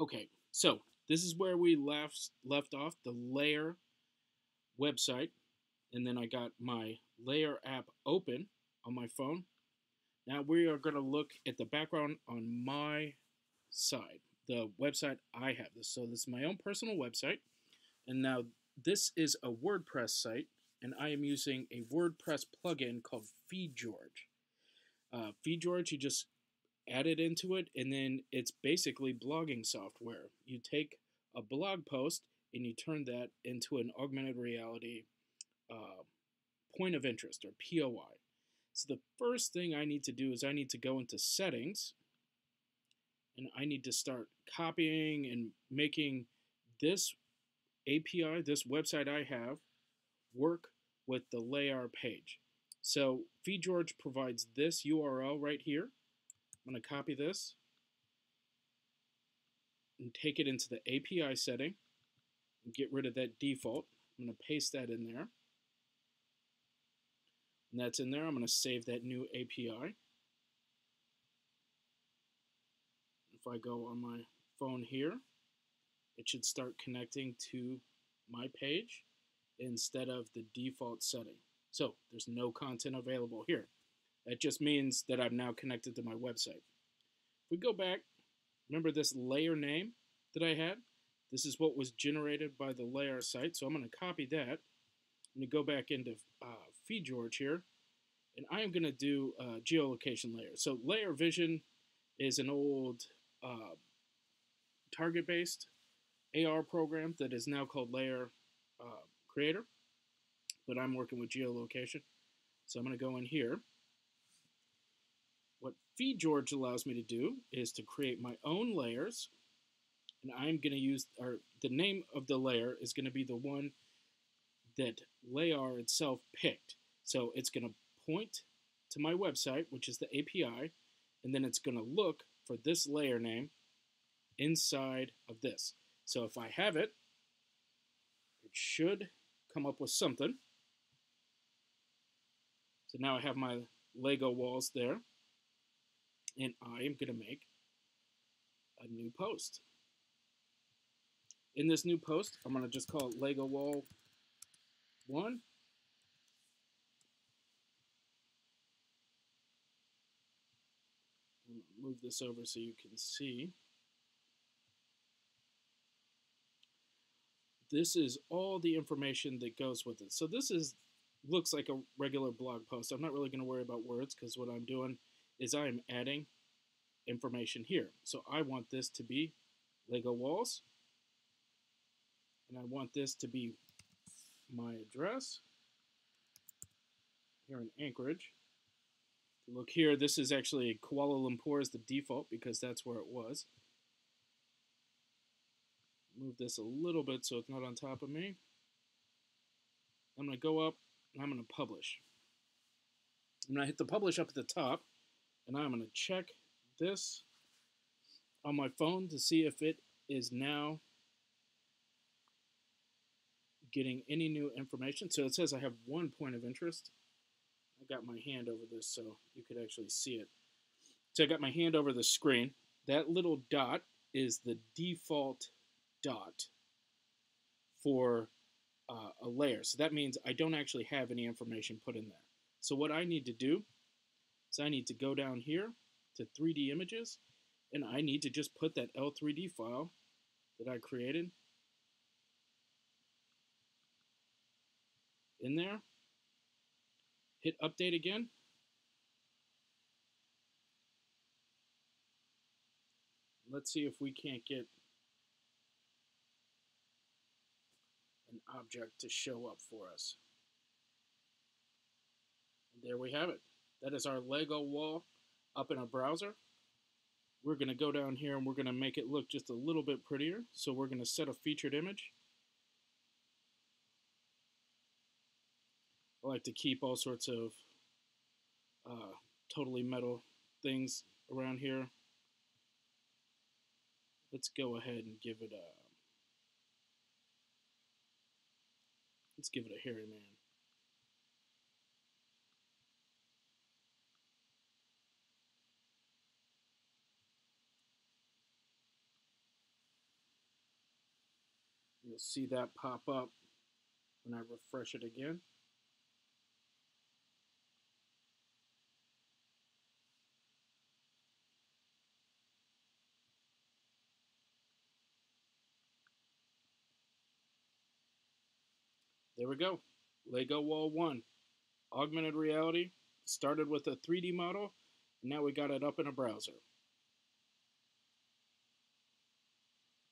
Okay, so this is where we left left off the Layar website, and then I got my Layar app open on my phone. Now we are going to look at the background on my side, the website I have this. So this is my own personal website, and now this is a WordPress site, and I am using a WordPress plugin called FeedGeorge. Uh, FeedGeorge, you just add it into it, and then it's basically blogging software. You take a blog post and you turn that into an augmented reality uh, point of interest or POI. So the first thing I need to do is I need to go into settings and I need to start copying and making this API, this website I have, work with the Layar page. So FeedGeorge provides this URL right here. I'm going to copy this and take it into the API setting and get rid of that default. I'm going to paste that in there. And that's in there. I'm going to save that new API. If I go on my phone here, it should start connecting to my page instead of the default setting. So there's no content available here. That just means that I'm now connected to my website. If we go back, remember this layer name that I had? This is what was generated by the Layar site. So I'm going to copy that. I'm going to go back into uh, FeedGeorge here. And I am going to do uh, geolocation layer. So Layar vision is an old uh, target-based AR program that is now called Layar uh, Creator, but I'm working with geolocation. So I'm going to go in here. What FeedGeorge allows me to do is to create my own layers, and I'm going to use, or the name of the layer is going to be the one that Layar itself picked. So it's going to point to my website, which is the API, and then it's going to look for this layer name inside of this. So if I have it, it should come up with something. So now I have my Lego walls there. And I am going to make a new post. In this new post, I'm going to just call it Lego wall 1. Move this over so you can see. this is all the information that goes with it. So this is looks like a regular blog post. I'm not really going to worry about words because what I'm doing is I am adding information here. So I want this to be Lego walls. And I want this to be my address here in Anchorage. Look here, this is actually Kuala Lumpur as the default because that's where it was move this a little bit so it's not on top of me. I'm going to go up and I'm going to publish. I'm going to hit the publish up at the top and I'm going to check this on my phone to see if it is now getting any new information. So it says I have one point of interest. I got my hand over this so you could actually see it. So I got my hand over the screen. That little dot is the default dot for uh, a layer. So that means I don't actually have any information put in there. So what I need to do is I need to go down here to 3D images and I need to just put that L3D file that I created in there. Hit update again. Let's see if we can't get an object to show up for us. And there we have it. That is our Lego wall up in our browser. We're going to go down here and we're going to make it look just a little bit prettier. So we're going to set a featured image. I like to keep all sorts of uh, totally metal things around here. Let's go ahead and give it a Let's give it a hairy man. You'll see that pop up when I refresh it again. There we go. Lego Wall 1. Augmented reality. Started with a 3D model, and now we got it up in a browser.